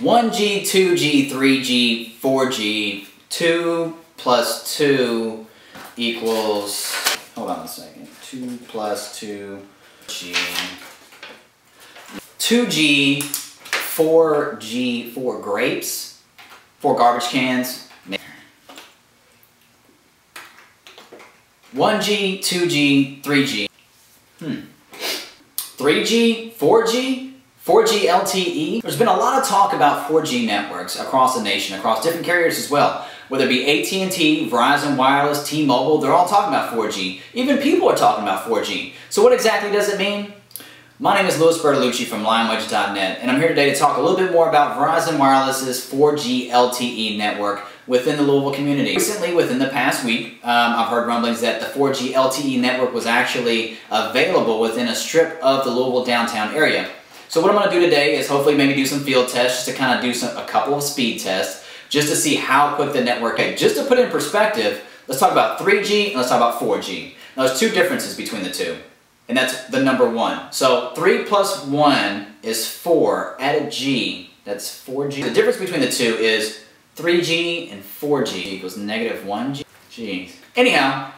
1G, 2G, 3G, 4G, 2 plus 2 equals, hold on a second, 2 plus 2G, 2G, 4G, 4 grapes, 4 garbage cans, 1G, 2G, 3G. Hmm. 3G, 4G, 4G LTE. There's been a lot of talk about 4G networks across the nation, across different carriers as well. Whether it be AT&T, Verizon Wireless, T-Mobile, they're all talking about 4G. Even people are talking about 4G. So what exactly does it mean? My name is Lewis Bertolucci from LimeWedge.net, and I'm here today to talk a little bit more about Verizon Wireless's 4G LTE network within the Louisville community. Recently, within the past week, um, I've heard rumblings that the 4G LTE network was actually available within a strip of the Louisville downtown area. So what I'm to do today is hopefully maybe do some field tests, just to kind of do some, a couple of speed tests, just to see how quick the network is. Just to put in perspective, let's talk about 3G and let's talk about 4G. Now there's two differences between the two and that's the number one. So 3 plus 1 is 4. Add a G, that's 4G. The difference between the two is 3G and 4G equals negative 1G. Jeez. Anyhow,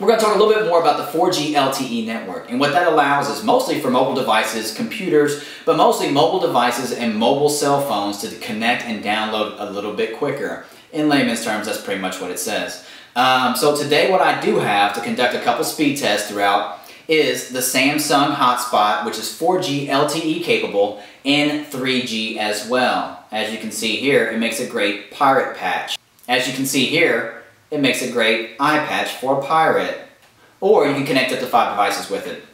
we're going to talk a little bit more about the 4G LTE network. And what that allows is mostly for mobile devices, computers, but mostly mobile devices and mobile cell phones to connect and download a little bit quicker. In layman's terms, that's pretty much what it says. Um, so today what I do have to conduct a couple speed tests throughout is the Samsung hotspot, which is 4G LTE capable and 3G as well. As you can see here, it makes a great pirate patch. As you can see here, it makes a great eye patch for a pirate. Or you can connect up to five devices with it.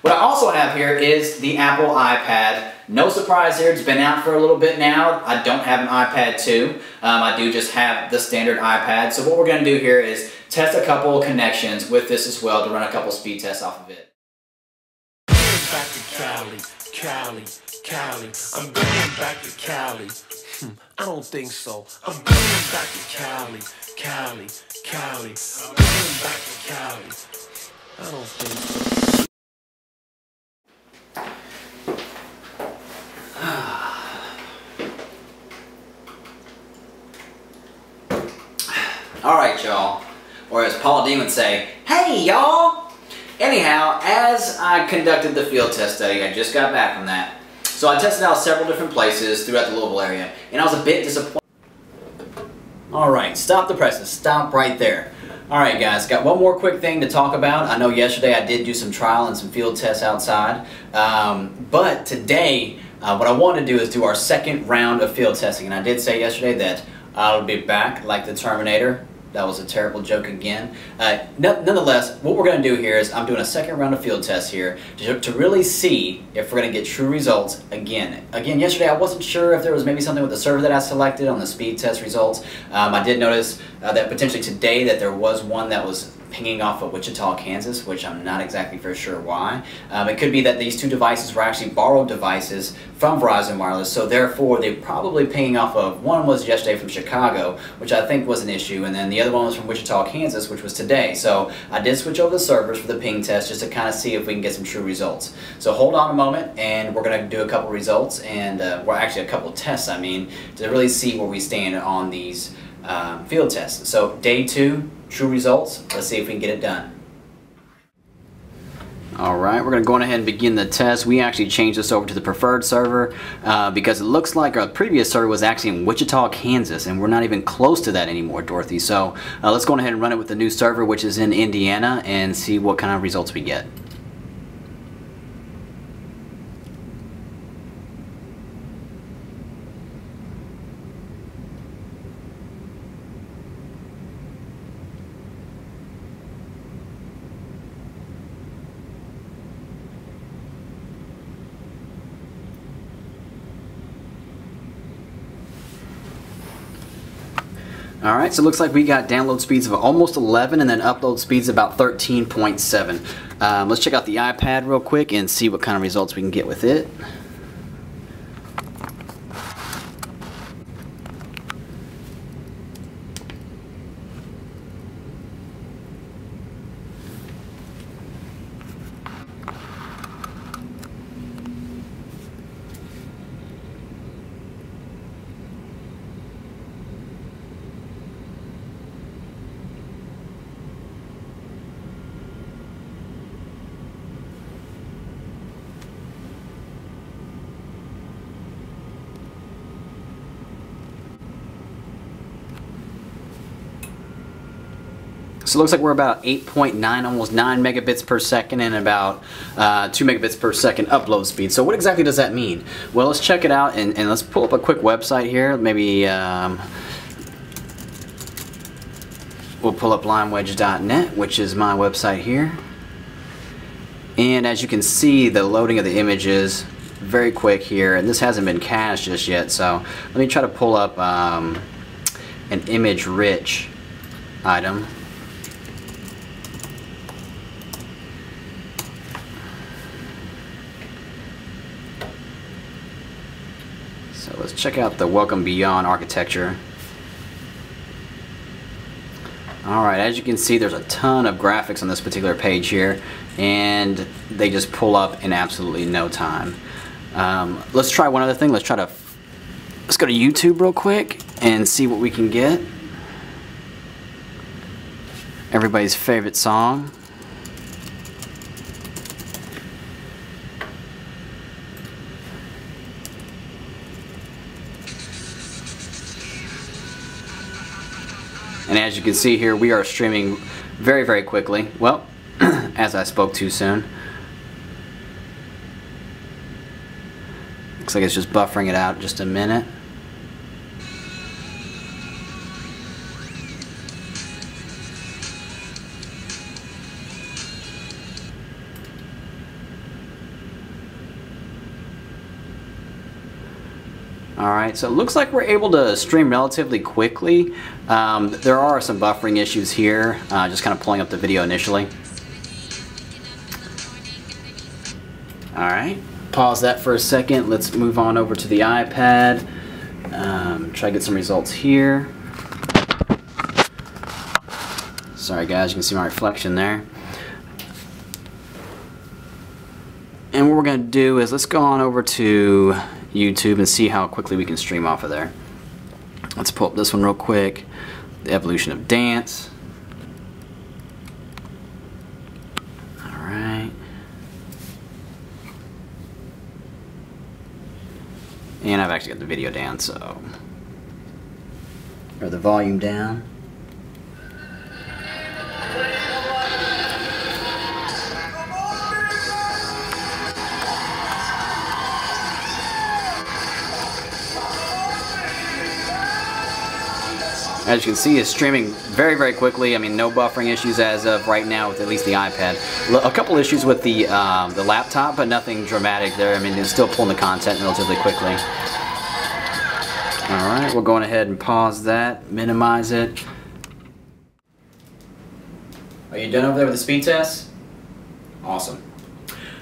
What I also have here is the Apple iPad. No surprise here, it's been out for a little bit now. I don't have an iPad 2. Um, I do just have the standard iPad. So what we're to do here is test a couple connections with this as well to run a couple speed tests off of it. Back to Cali, Cali, Cali. I'm back to Cali. Hmm, I don't think so. I'm back to Cali, Cali, Cali. I'm back to Cali. I don't think so. Alright, y'all. Or as Paula Deen would say, Hey, y'all! Anyhow, as I conducted the field test study, I just got back from that. So I tested out several different places throughout the Louisville area, and I was a bit disappointed. Alright, stop the presses. Stop right there. Alright guys, got one more quick thing to talk about. I know yesterday I did do some trial and some field tests outside, um, but today uh, what I want to do is do our second round of field testing. And I did say yesterday that I'll be back like the Terminator that was a terrible joke again. Uh, nonetheless, what we're going to do here is I'm doing a second round of field tests here to, to really see if we're going to get true results again. Again, yesterday I wasn't sure if there was maybe something with the server that I selected on the speed test results. Um, I did notice uh, that potentially today that there was one that was pinging off of Wichita, Kansas, which I'm not exactly for sure why. Um, it could be that these two devices were actually borrowed devices from Verizon Wireless, so therefore they're probably pinging off of, one was yesterday from Chicago, which I think was an issue, and then the other one was from Wichita, Kansas, which was today. So I did switch over the servers for the ping test just to kind of see if we can get some true results. So hold on a moment, and we're going to do a couple results, and uh, well actually a couple tests, I mean, to really see where we stand on these um, field tests. So day two, true results. Let's see if we can get it done. Alright, we're going to go on ahead and begin the test. We actually changed this over to the preferred server uh, because it looks like our previous server was actually in Wichita, Kansas, and we're not even close to that anymore, Dorothy. So uh, let's go on ahead and run it with the new server, which is in Indiana, and see what kind of results we get. Alright, so it looks like we got download speeds of almost 11 and then upload speeds about 13.7. Um, let's check out the iPad real quick and see what kind of results we can get with it. So it looks like we're about 8.9, almost 9 megabits per second and about uh, 2 megabits per second upload speed. So what exactly does that mean? Well, let's check it out and, and let's pull up a quick website here. Maybe um, we'll pull up limewedge.net, which is my website here. And as you can see, the loading of the images very quick here, and this hasn't been cached just yet, so let me try to pull up um, an image-rich item. So let's check out the Welcome Beyond architecture. Alright, as you can see there's a ton of graphics on this particular page here and they just pull up in absolutely no time. Um, let's try one other thing. Let's try to let's go to YouTube real quick and see what we can get. Everybody's favorite song. And as you can see here, we are streaming very, very quickly. Well, as I spoke too soon. Looks like it's just buffering it out just a minute. Alright, so it looks like we're able to stream relatively quickly. Um, there are some buffering issues here, uh, just kind of pulling up the video initially. Alright, pause that for a second. Let's move on over to the iPad. Um, try to get some results here. Sorry guys, you can see my reflection there. And what we're going to do is let's go on over to YouTube and see how quickly we can stream off of there. Let's pull up this one real quick. The evolution of dance. Alright. And I've actually got the video down, so. Or the volume down. As you can see, it's streaming very, very quickly. I mean, no buffering issues as of right now with at least the iPad. A couple issues with the um, the laptop, but nothing dramatic there. I mean, it's still pulling the content relatively quickly. All right, we're going ahead and pause that, minimize it. Are you done over there with the speed test? Awesome.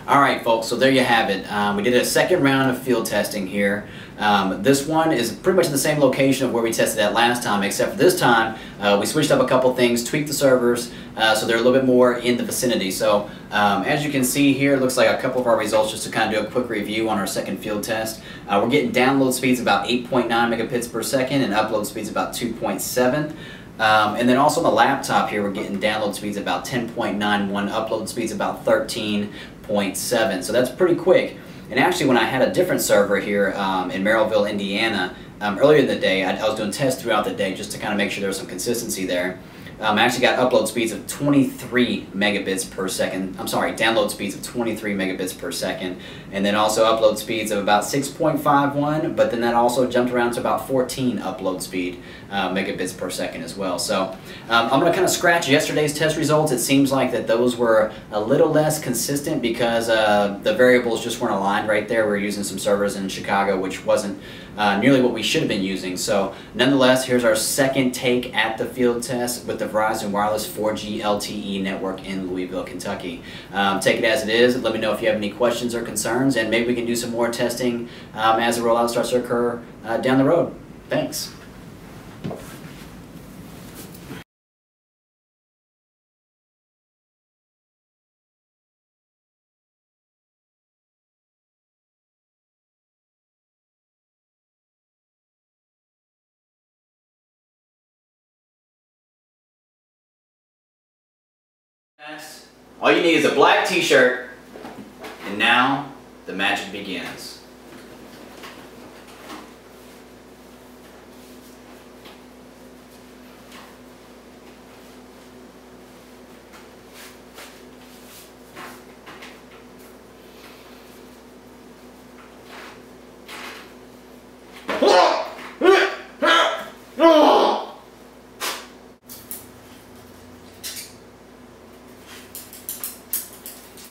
All right, folks, so there you have it. Um, we did a second round of field testing here. Um, this one is pretty much in the same location of where we tested that last time, except for this time uh, we switched up a couple things, tweaked the servers, uh, so they're a little bit more in the vicinity. So um, as you can see here, it looks like a couple of our results just to kind of do a quick review on our second field test. Uh, we're getting download speeds about 8.9 megabits per second and upload speeds about 2.7. Um, and then also on the laptop here, we're getting download speeds about 10.91, upload speeds about 13.7. So that's pretty quick. And actually, when I had a different server here um, in Merrillville, Indiana, um, earlier in the day, I, I was doing tests throughout the day just to kind of make sure there was some consistency there. Um, I actually got upload speeds of 23 megabits per second. I'm sorry, download speeds of 23 megabits per second. And then also upload speeds of about 6.51, but then that also jumped around to about 14 upload speed uh, megabits per second as well. So um, I'm going to kind of scratch yesterday's test results. It seems like that those were a little less consistent because uh, the variables just weren't aligned right there. We are using some servers in Chicago, which wasn't uh, nearly what we should have been using. So nonetheless, here's our second take at the field test with the Verizon Wireless 4G LTE network in Louisville, Kentucky. Um, take it as it is. Let me know if you have any questions or concerns, and maybe we can do some more testing um, as the rollout starts to occur uh, down the road. Thanks. All you need is a black t-shirt, and now the magic begins.